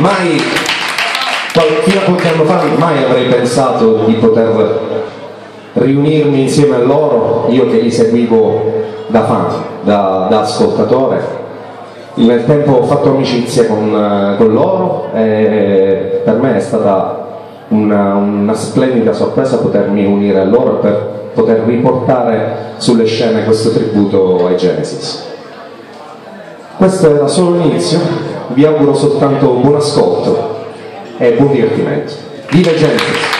mai, fino a qualche anno fa, mai avrei pensato di poter riunirmi insieme a loro, io che li seguivo da fan, da, da ascoltatore. Nel tempo ho fatto amicizia con, con loro e per me è stata una, una, splendida sorpresa potermi unire a loro per poter riportare sulle scene questo tributo ai Genesis. Questo era solo l'inizio, vi auguro soltanto buon ascolto e buon divertimento. Viva Genesis!